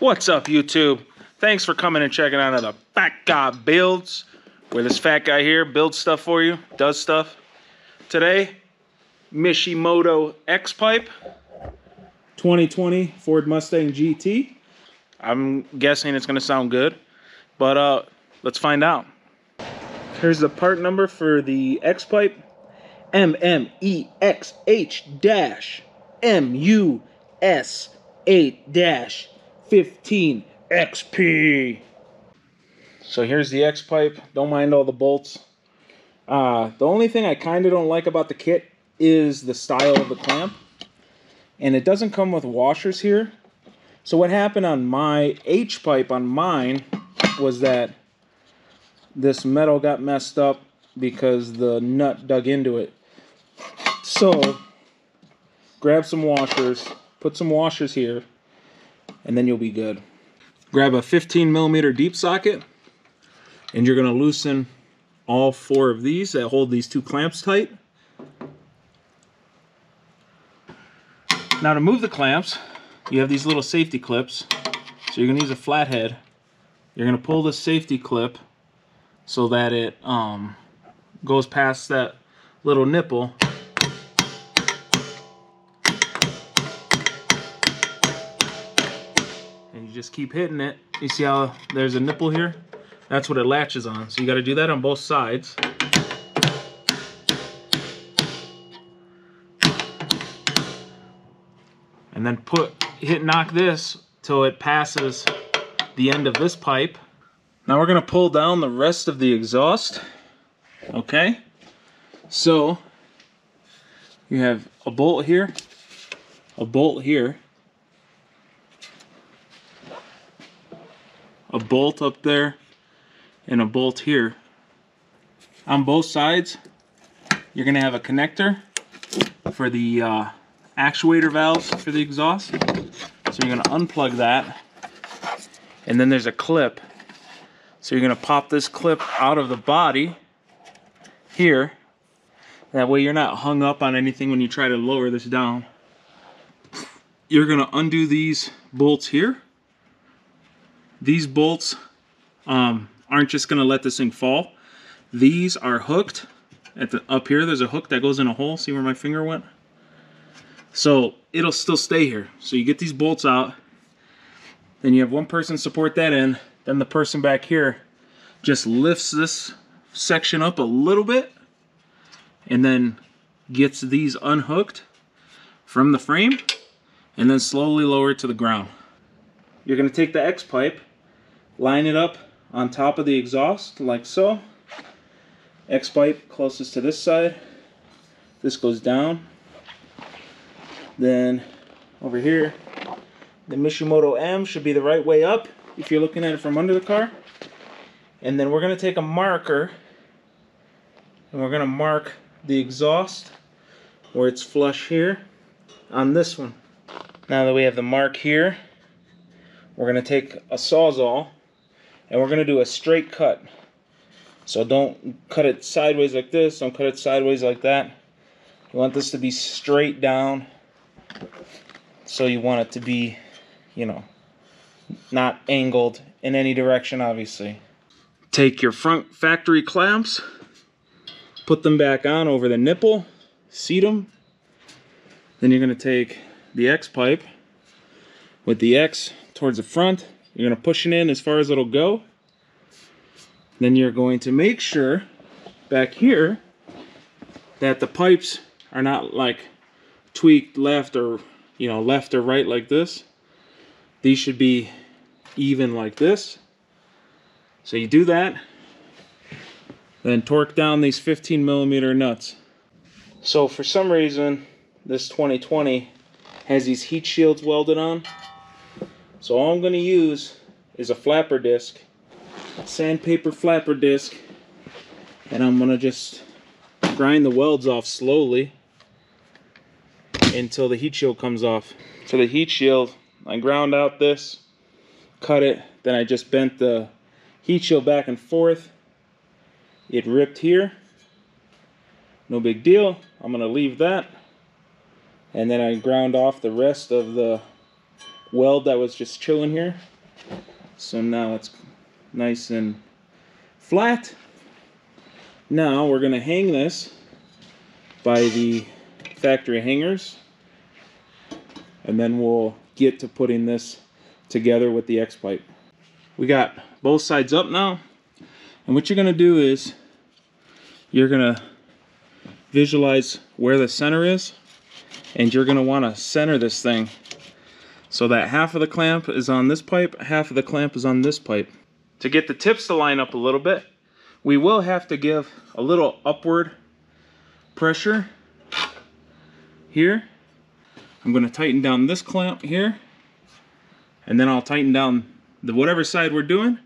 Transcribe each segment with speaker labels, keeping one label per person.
Speaker 1: What's up, YouTube? Thanks for coming and checking out another Fat Guy Builds, where this fat guy here builds stuff for you, does stuff. Today, Mishimoto X-Pipe 2020 Ford Mustang GT. I'm guessing it's going to sound good, but uh, let's find out. Here's the part number for the X-Pipe. MMEXH-MUS8-. 15 XP. So here's the X pipe. Don't mind all the bolts. Uh, the only thing I kind of don't like about the kit is the style of the clamp. And it doesn't come with washers here. So what happened on my H pipe on mine was that this metal got messed up because the nut dug into it. So grab some washers, put some washers here, and then you'll be good. Grab a 15 millimeter deep socket and you're gonna loosen all four of these that hold these two clamps tight. Now to move the clamps, you have these little safety clips. So you're gonna use a flathead. You're gonna pull the safety clip so that it um, goes past that little nipple just keep hitting it. You see how there's a nipple here? That's what it latches on. So you got to do that on both sides. And then put hit knock this till it passes the end of this pipe. Now we're going to pull down the rest of the exhaust. Okay? So you have a bolt here, a bolt here, a bolt up there and a bolt here. On both sides, you're gonna have a connector for the uh, actuator valves for the exhaust. So you're gonna unplug that. And then there's a clip. So you're gonna pop this clip out of the body here. That way you're not hung up on anything when you try to lower this down. You're gonna undo these bolts here these bolts um, aren't just going to let this thing fall. These are hooked. At the Up here, there's a hook that goes in a hole. See where my finger went? So it'll still stay here. So you get these bolts out. Then you have one person support that in. Then the person back here just lifts this section up a little bit and then gets these unhooked from the frame and then slowly lower it to the ground. You're going to take the X pipe line it up on top of the exhaust like so. X pipe closest to this side. This goes down. Then over here, the Mishimoto M should be the right way up if you're looking at it from under the car. And then we're going to take a marker and we're going to mark the exhaust where it's flush here on this one. Now that we have the mark here, we're going to take a Sawzall and we're to do a straight cut. So don't cut it sideways like this, don't cut it sideways like that. You want this to be straight down. So you want it to be, you know, not angled in any direction, obviously. Take your front factory clamps, put them back on over the nipple, seat them. Then you're going to take the X pipe with the X towards the front you're to push it in as far as it'll go. Then you're going to make sure back here that the pipes are not like tweaked left or, you know, left or right like this. These should be even like this. So you do that, then torque down these 15 millimeter nuts. So for some reason, this 2020 has these heat shields welded on. So all I'm going to use is a flapper disc, sandpaper flapper disc, and I'm to just grind the welds off slowly until the heat shield comes off. So the heat shield, I ground out this, cut it, then I just bent the heat shield back and forth. It ripped here. No big deal. I'm to leave that. And then I ground off the rest of the weld that was just chilling here. So now it's nice and flat. Now we're gonna hang this by the factory hangers and then we'll get to putting this together with the X-pipe. We got both sides up now and what you're gonna do is you're gonna visualize where the center is and you're gonna wanna center this thing so that half of the clamp is on this pipe, half of the clamp is on this pipe. To get the tips to line up a little bit, we will have to give a little upward pressure here. I'm gonna tighten down this clamp here, and then I'll tighten down the whatever side we're doing,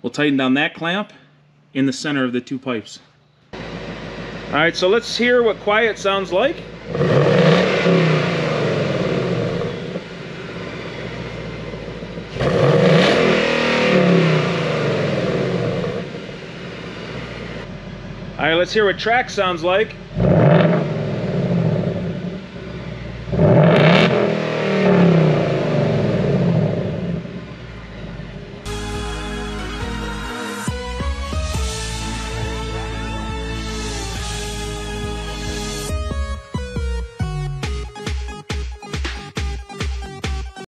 Speaker 1: we'll tighten down that clamp in the center of the two pipes. All right, so let's hear what quiet sounds like. All right, let's hear what track sounds like.